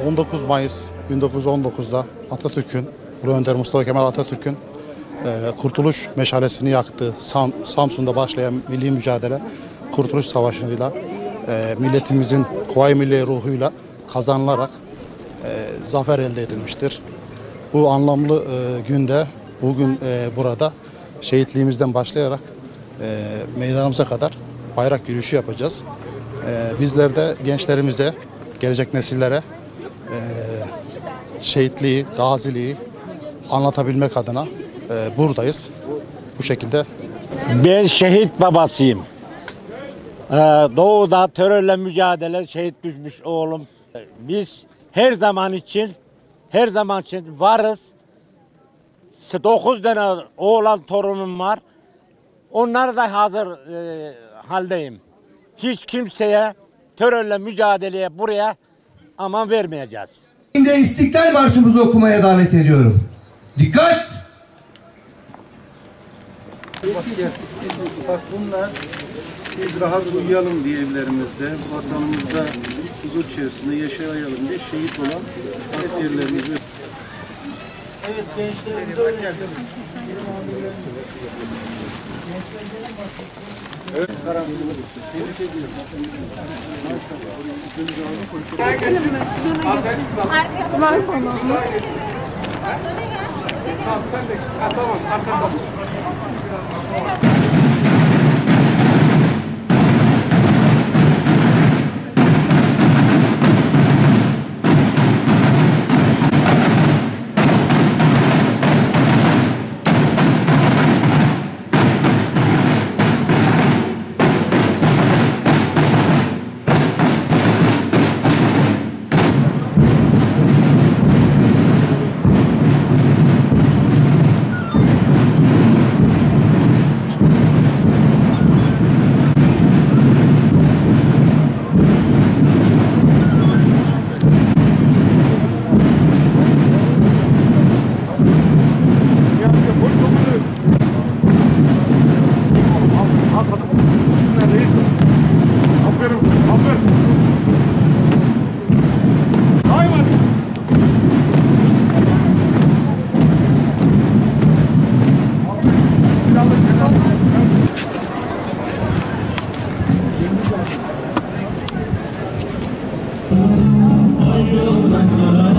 29 Mayıs 1919'da Atatürk'ün, Ulu Önder Mustafa Kemal Atatürk'ün e, kurtuluş meşalesini yaktığı Sam, Samsun'da başlayan milli mücadele Kurtuluş Savaşı'yla e, milletimizin Kuvayi Milliye ruhuyla kazanılarak e, zafer elde edilmiştir. Bu anlamlı e, günde bugün e, burada şehitliğimizden başlayarak e, meydanımıza kadar bayrak yürüyüşü yapacağız. E, bizler de gençlerimize, gelecek nesillere e, şehitliği, gaziliği anlatabilmek adına e, buradayız. Bu şekilde Ben şehit babasıyım. Ee, doğuda terörle mücadele şehit düşmüş oğlum. Biz her zaman için her zaman için varız. 9 tane oğlan torunum var. Onları da hazır e, haldeyim. Hiç kimseye terörle mücadeleye buraya aman vermeyeceğiz. Şimdi İstiklal Marşımızı okumaya davet ediyorum. Dikkat! Bak bunlar biz rahat uyuyalım diye evlerimizde, vatanımızda huzur içerisinde yaşayalım diye şehit olan askerlerimizi Geçelim mi? Arkaya bak. Tamam sen de. Ha, tamam. Arkaya bak. Ayrılmak zor